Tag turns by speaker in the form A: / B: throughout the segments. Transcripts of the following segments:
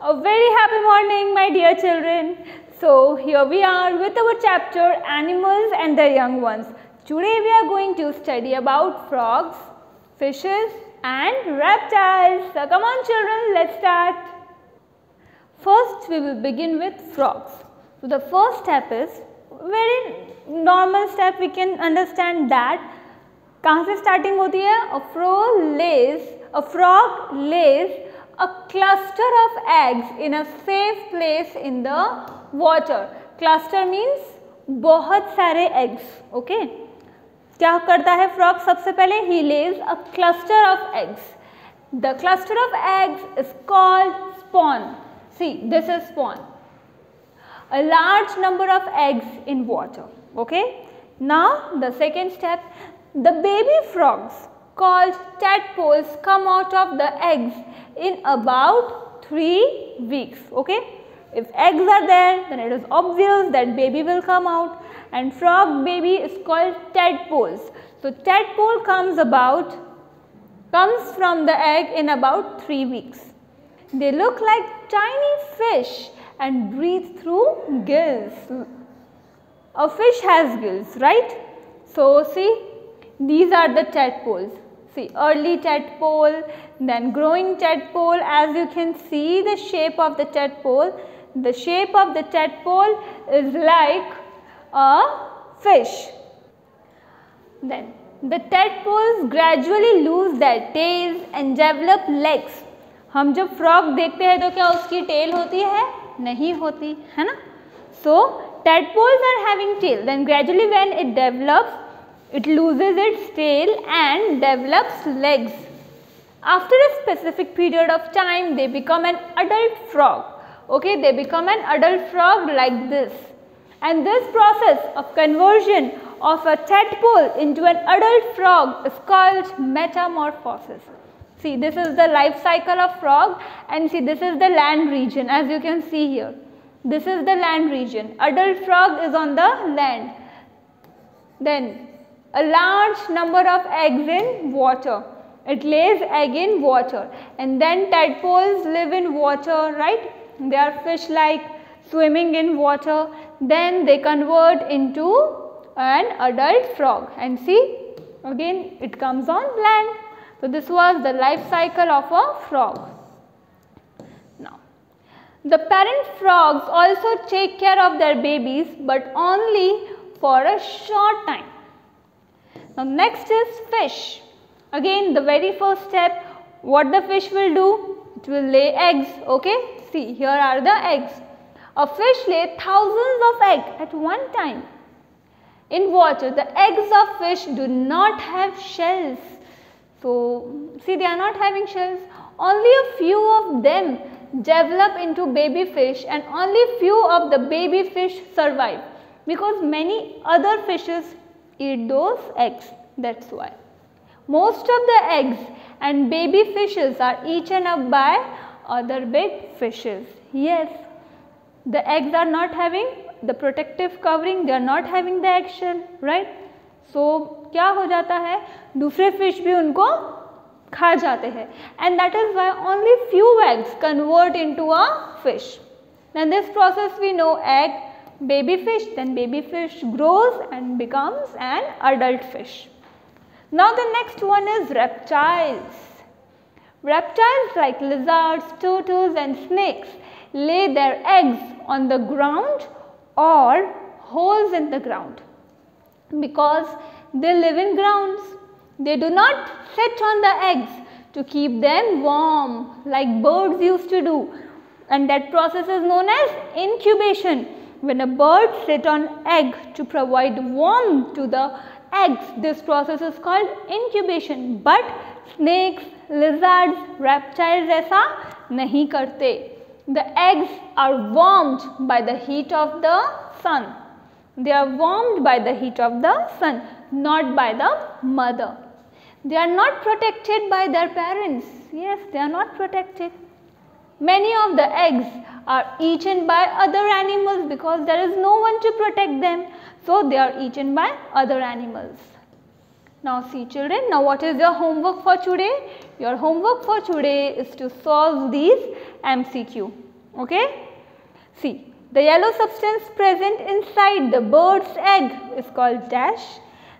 A: A very happy morning my dear children. So here we are with our chapter animals and their young ones. Today we are going to study about frogs, fishes and reptiles. So come on children, let's start. First we will begin with frogs. So the first step is very normal step we can understand that कहाँ से starting होती है a frog lays a frog lays A cluster of eggs in a safe place in the water cluster means बहुत सारे eggs okay क्या करता है frog सबसे पहले he lays a cluster of eggs the cluster of eggs is called spawn see this is spawn a large number of eggs in water okay now the second step the baby frogs called tadpoles come out of the eggs in about 3 weeks. Okay? If eggs are there then it is obvious that baby will come out and frog baby is called tadpoles. So, tadpole comes about comes from the egg in about 3 weeks. They look like tiny fish and breathe through gills. A fish has gills, right? So, see these are the tadpoles. See early tadpole, then growing tadpole as you can see the shape of the tadpole. The shape of the tadpole is like a fish. Then the tadpoles gradually lose their tails and develop legs. हम जब frog देखते हैं तो क्या उसकी tell होती है नहीं होती है ना सो tadpoles are having tail then gradually when it develops it loses its tail and develops legs. After a specific period of time, they become an adult frog. Okay, they become an adult frog like this. And this process of conversion of a tadpole into an adult frog is called metamorphosis. See, this is the life cycle of frog and see this is the land region as you can see here. This is the land region. Adult frog is on the land. Then a large number of eggs in water. It lays egg in water and then tadpoles live in water, right? They are fish like swimming in water. Then they convert into an adult frog and see again it comes on land. So, this was the life cycle of a frog. Now, the parent frogs also take care of their babies but only for a short time. Now next is fish. Again the very first step what the fish will do? It will lay eggs okay. See here are the eggs. A fish lay thousands of eggs at one time. In water the eggs of fish do not have shells. So see they are not having shells. Only a few of them develop into baby fish and only few of the baby fish survive because many other fishes eat those eggs that is why. Most of the eggs and baby fishes are eaten up by other big fishes. Yes, the eggs are not having the protective covering, they are not having the action, right? So, क्या हो जाता है दूसरे fish भी उनको खा जाते हैं and that is why only few eggs convert into a fish. Now this process we know egg baby fish then baby fish grows and becomes an adult fish. Now the next one is reptiles. Reptiles like lizards, turtles and snakes lay their eggs on the ground or holes in the ground because they live in grounds. They do not sit on the eggs to keep them warm like birds used to do and that process is known as incubation when a bird sit on egg to provide warmth to the eggs, this process is called incubation. But snakes, lizards, reptiles ऐसा नहीं करते. The eggs are warmed by the heat of the sun. They are warmed by the heat of the sun, not by the mother. They are not protected by their parents. Yes, they are not protected. Many of the eggs are eaten by other animals because there is no one to protect them. So, they are eaten by other animals. Now see children, now what is your homework for today? Your homework for today is to solve these MCQ. Okay. See, the yellow substance present inside the bird's egg is called dash.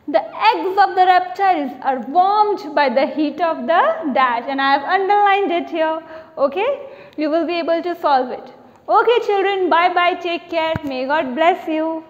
A: The eggs of the reptiles are warmed by the heat of the dash and I have underlined it here. Okay. You will be able to solve it. Okay children, bye bye, take care. May God bless you.